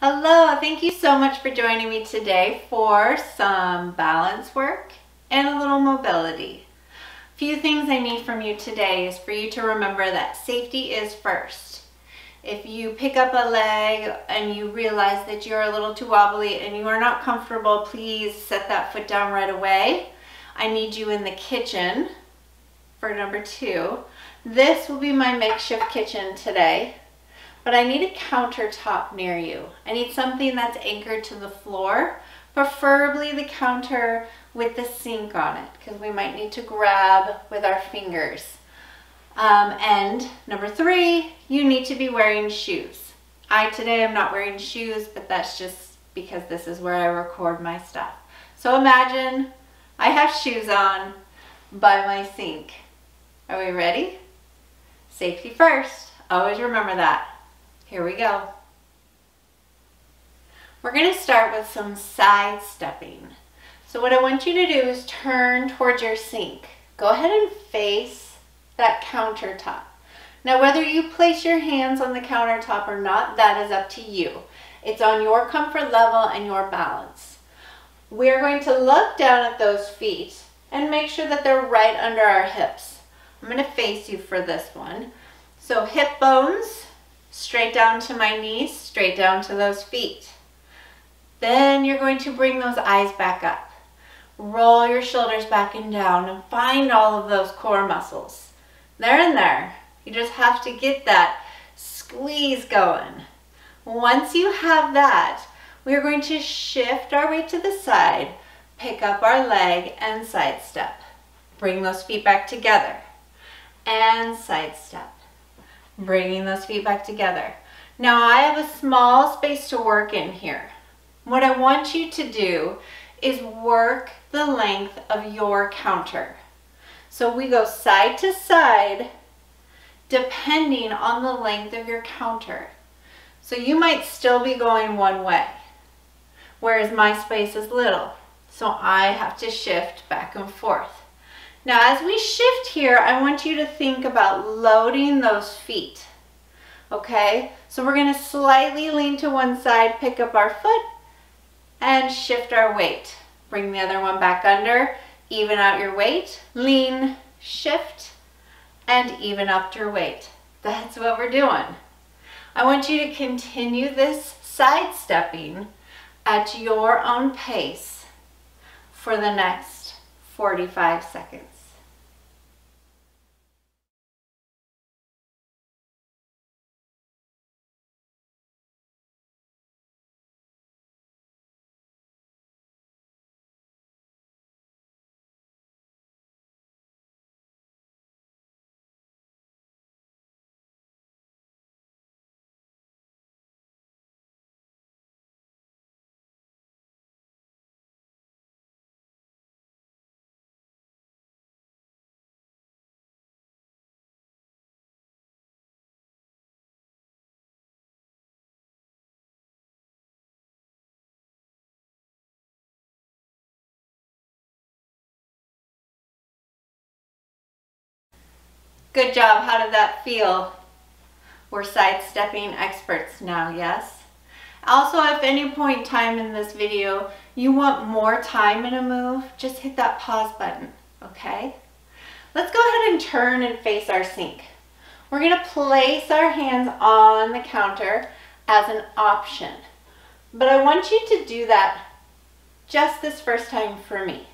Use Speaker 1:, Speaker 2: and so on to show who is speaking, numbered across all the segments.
Speaker 1: Hello, thank you so much for joining me today for some balance work and a little mobility. A few things I need from you today is for you to remember that safety is first. If you pick up a leg and you realize that you're a little too wobbly and you are not comfortable, please set that foot down right away. I need you in the kitchen for number two. This will be my makeshift kitchen today but I need a countertop near you. I need something that's anchored to the floor, preferably the counter with the sink on it, because we might need to grab with our fingers. Um, and number three, you need to be wearing shoes. I today am not wearing shoes, but that's just because this is where I record my stuff. So imagine I have shoes on by my sink. Are we ready? Safety first. Always remember that. Here we go. We're going to start with some side stepping. So what I want you to do is turn towards your sink. Go ahead and face that countertop. Now whether you place your hands on the countertop or not, that is up to you. It's on your comfort level and your balance. We're going to look down at those feet and make sure that they're right under our hips. I'm going to face you for this one. So hip bones straight down to my knees, straight down to those feet. Then you're going to bring those eyes back up. Roll your shoulders back and down and find all of those core muscles. They're in there. You just have to get that squeeze going. Once you have that, we're going to shift our weight to the side, pick up our leg and side step. Bring those feet back together and side step bringing those feet back together. Now I have a small space to work in here. What I want you to do is work the length of your counter. So we go side to side depending on the length of your counter. So you might still be going one way, whereas my space is little. So I have to shift back and forth. Now as we shift here, I want you to think about loading those feet. Okay, so we're gonna slightly lean to one side, pick up our foot, and shift our weight. Bring the other one back under, even out your weight, lean, shift, and even up your weight. That's what we're doing. I want you to continue this side stepping at your own pace for the next 45 seconds. Good job. How did that feel? We're sidestepping experts now, yes? Also, if any point in time in this video you want more time in a move, just hit that pause button, okay? Let's go ahead and turn and face our sink. We're gonna place our hands on the counter as an option. But I want you to do that just this first time for me.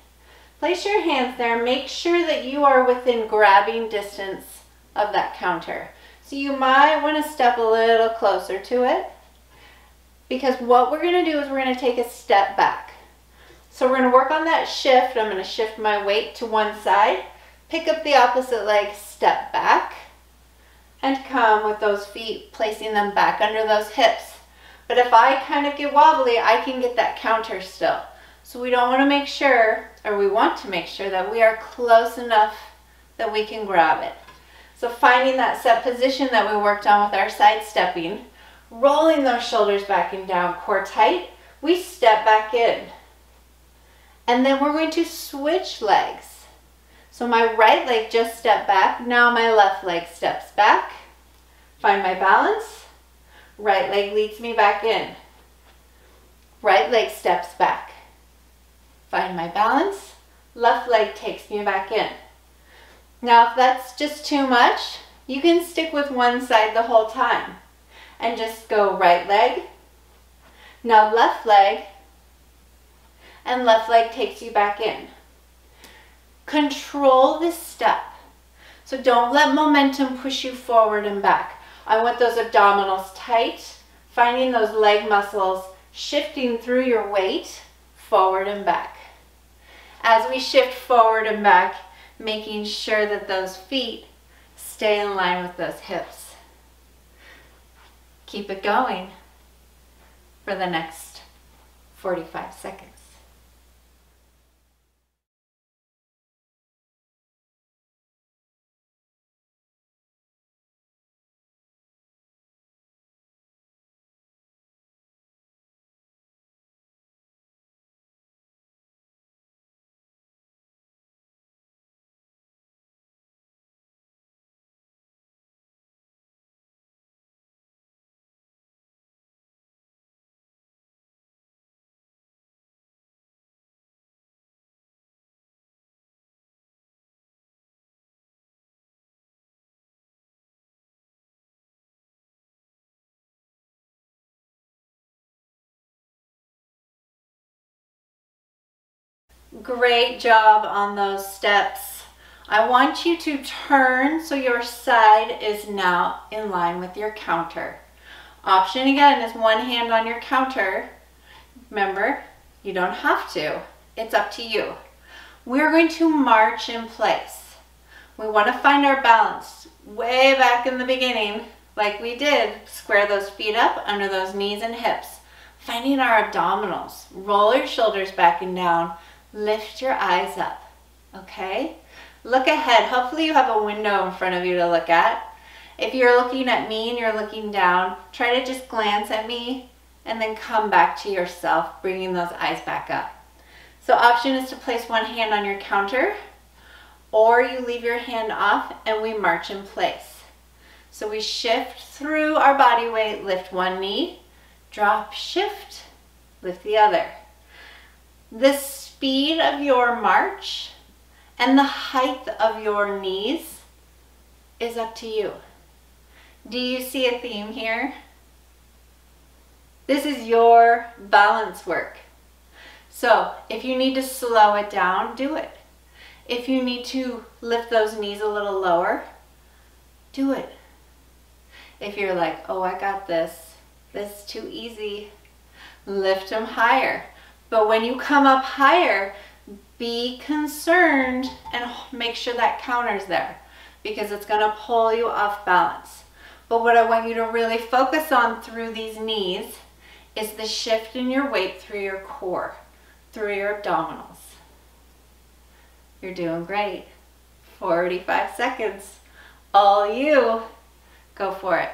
Speaker 1: Place your hands there. Make sure that you are within grabbing distance of that counter. So you might want to step a little closer to it because what we're going to do is we're going to take a step back. So we're going to work on that shift. I'm going to shift my weight to one side, pick up the opposite leg, step back, and come with those feet, placing them back under those hips. But if I kind of get wobbly, I can get that counter still. So we don't want to make sure, or we want to make sure that we are close enough that we can grab it. So finding that set position that we worked on with our side stepping, rolling those shoulders back and down, core tight, we step back in. And then we're going to switch legs. So my right leg just stepped back, now my left leg steps back. Find my balance, right leg leads me back in. Right leg steps back. Find my balance. Left leg takes me back in. Now if that's just too much, you can stick with one side the whole time and just go right leg, now left leg, and left leg takes you back in. Control this step. So don't let momentum push you forward and back. I want those abdominals tight, finding those leg muscles shifting through your weight forward and back. As we shift forward and back, making sure that those feet stay in line with those hips. Keep it going for the next 45 seconds. Great job on those steps. I want you to turn so your side is now in line with your counter. Option again is one hand on your counter. Remember, you don't have to. It's up to you. We're going to march in place. We want to find our balance way back in the beginning, like we did. Square those feet up under those knees and hips. Finding our abdominals. Roll your shoulders back and down lift your eyes up, okay? Look ahead. Hopefully you have a window in front of you to look at. If you're looking at me and you're looking down, try to just glance at me and then come back to yourself, bringing those eyes back up. So option is to place one hand on your counter or you leave your hand off and we march in place. So we shift through our body weight, lift one knee, drop, shift, lift the other. This speed of your march and the height of your knees is up to you. Do you see a theme here? This is your balance work. So if you need to slow it down, do it. If you need to lift those knees a little lower, do it. If you're like, oh, I got this, this is too easy, lift them higher. But when you come up higher, be concerned and make sure that counter's there because it's going to pull you off balance. But what I want you to really focus on through these knees is the shift in your weight through your core, through your abdominals. You're doing great. 45 seconds. All you. Go for it.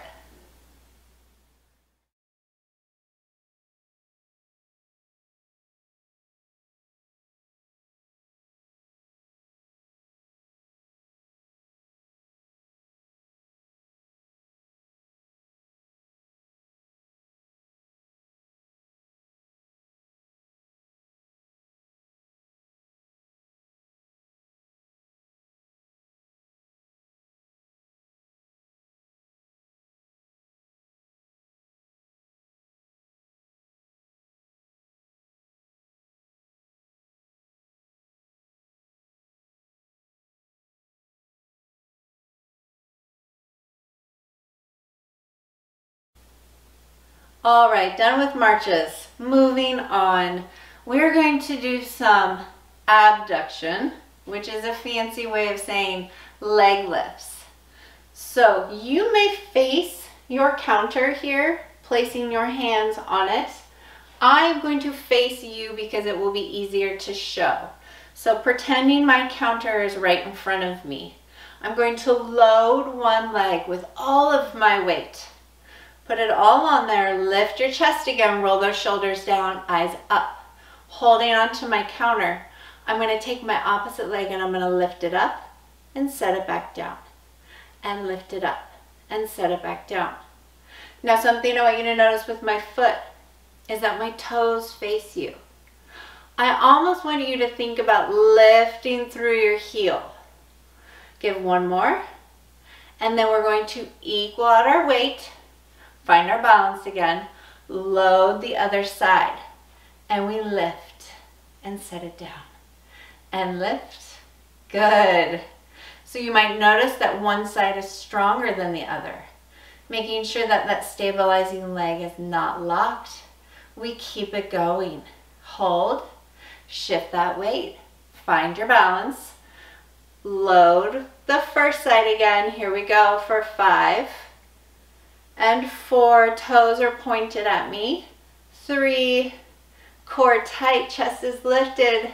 Speaker 1: All right, done with marches. Moving on. We're going to do some abduction, which is a fancy way of saying leg lifts. So you may face your counter here, placing your hands on it. I'm going to face you because it will be easier to show. So pretending my counter is right in front of me. I'm going to load one leg with all of my weight. Put it all on there. Lift your chest again. Roll those shoulders down. Eyes up. Holding onto my counter. I'm going to take my opposite leg and I'm going to lift it up and set it back down. And lift it up and set it back down. Now something I want you to notice with my foot is that my toes face you. I almost want you to think about lifting through your heel. Give one more. And then we're going to equal out our weight, find our balance again, load the other side, and we lift and set it down. And lift. Good. So you might notice that one side is stronger than the other. Making sure that that stabilizing leg is not locked. We keep it going. Hold, shift that weight, find your balance, load the first side again. Here we go for five and four. Toes are pointed at me. Three, core tight, chest is lifted.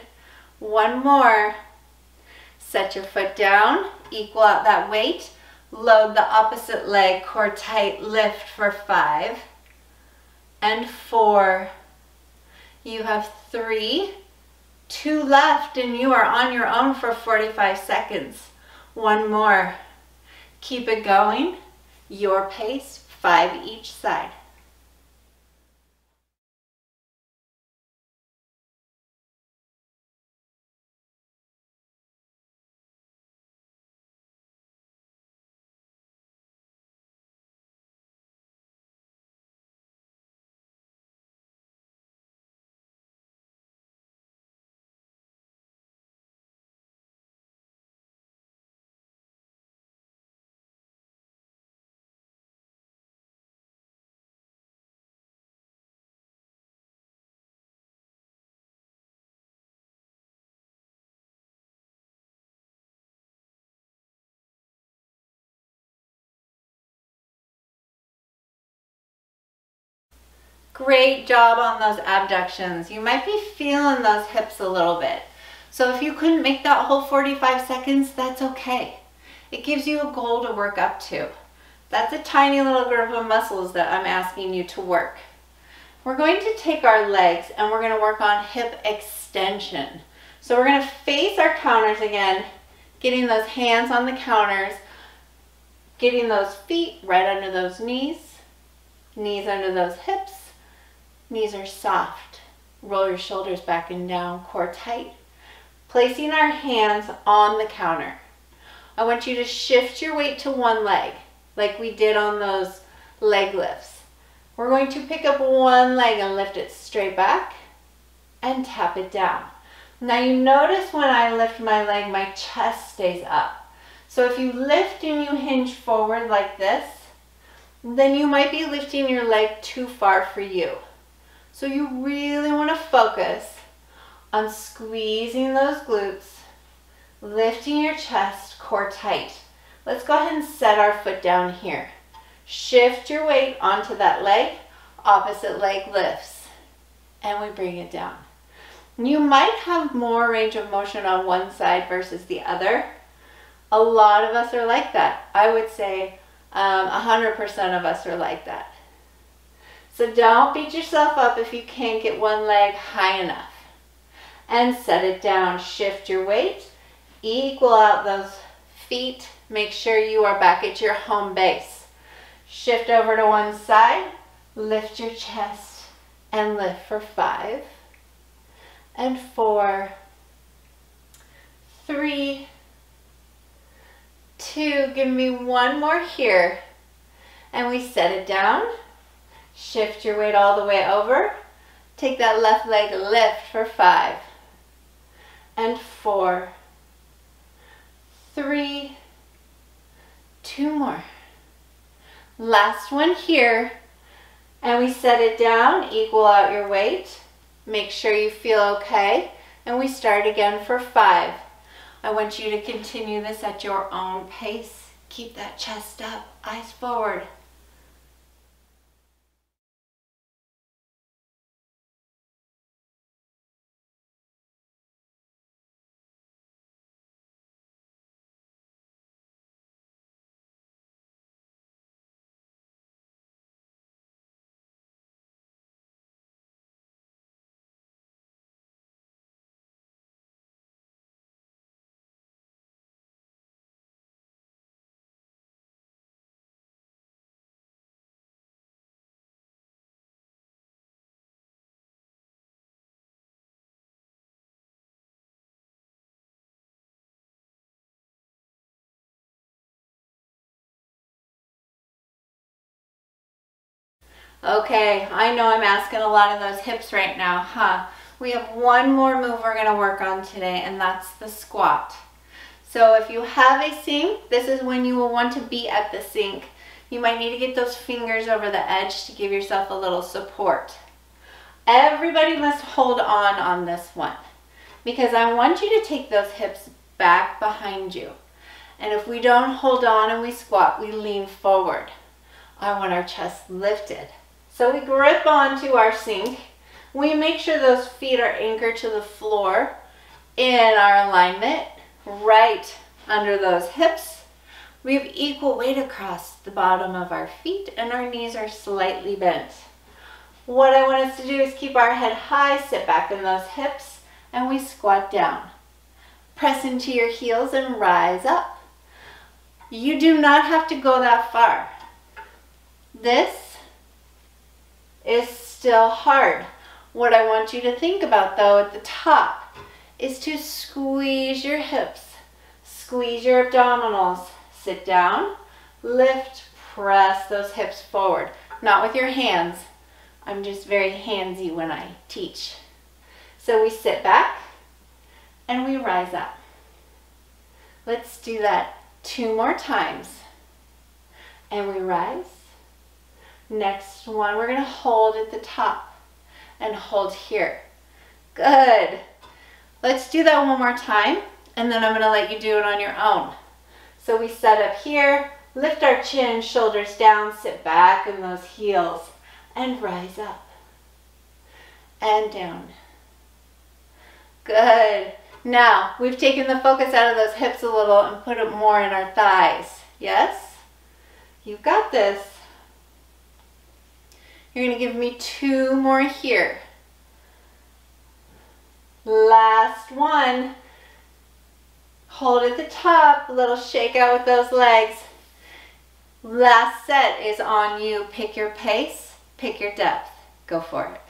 Speaker 1: One more. Set your foot down, equal out that weight. Load the opposite leg, core tight, lift for five and four. You have three, two left, and you are on your own for 45 seconds. One more. Keep it going. Your pace, five each side. Great job on those abductions. You might be feeling those hips a little bit. So if you couldn't make that whole 45 seconds, that's okay. It gives you a goal to work up to. That's a tiny little group of muscles that I'm asking you to work. We're going to take our legs and we're going to work on hip extension. So we're going to face our counters again, getting those hands on the counters, getting those feet right under those knees, knees under those hips, Knees are soft. Roll your shoulders back and down, core tight. Placing our hands on the counter. I want you to shift your weight to one leg, like we did on those leg lifts. We're going to pick up one leg and lift it straight back and tap it down. Now you notice when I lift my leg, my chest stays up. So if you lift and you hinge forward like this, then you might be lifting your leg too far for you. So you really want to focus on squeezing those glutes, lifting your chest, core tight. Let's go ahead and set our foot down here. Shift your weight onto that leg, opposite leg lifts, and we bring it down. You might have more range of motion on one side versus the other. A lot of us are like that. I would say 100% um, of us are like that. So don't beat yourself up if you can't get one leg high enough. And set it down. Shift your weight. Equal out those feet. Make sure you are back at your home base. Shift over to one side. Lift your chest and lift for five and four, three, two. Give me one more here. And we set it down. Shift your weight all the way over. Take that left leg lift for five and four, three, two more. Last one here. And we set it down, equal out your weight. Make sure you feel okay. And we start again for five. I want you to continue this at your own pace. Keep that chest up, eyes forward. Okay, I know I'm asking a lot of those hips right now, huh? We have one more move we're gonna work on today and that's the squat. So if you have a sink, this is when you will want to be at the sink. You might need to get those fingers over the edge to give yourself a little support. Everybody must hold on on this one because I want you to take those hips back behind you. And if we don't hold on and we squat, we lean forward. I want our chest lifted. So we grip onto our sink. We make sure those feet are anchored to the floor in our alignment, right under those hips. We have equal weight across the bottom of our feet and our knees are slightly bent. What I want us to do is keep our head high, sit back in those hips, and we squat down. Press into your heels and rise up. You do not have to go that far. This is still hard. What I want you to think about though at the top is to squeeze your hips, squeeze your abdominals, sit down, lift, press those hips forward, not with your hands. I'm just very handsy when I teach. So we sit back and we rise up. Let's do that two more times. And we rise. Next one, we're going to hold at the top and hold here. Good. Let's do that one more time and then I'm going to let you do it on your own. So we set up here, lift our chin, shoulders down, sit back in those heels and rise up and down. Good. Now, we've taken the focus out of those hips a little and put it more in our thighs. Yes? You've got this. You're going to give me two more here. Last one. Hold at the top, a little shake out with those legs. Last set is on you. Pick your pace, pick your depth. Go for it.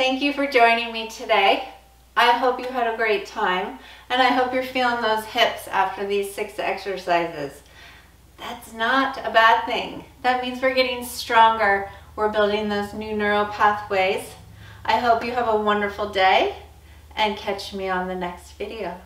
Speaker 1: Thank you for joining me today. I hope you had a great time and I hope you're feeling those hips after these six exercises. That's not a bad thing. That means we're getting stronger. We're building those new neural pathways. I hope you have a wonderful day and catch me on the next video.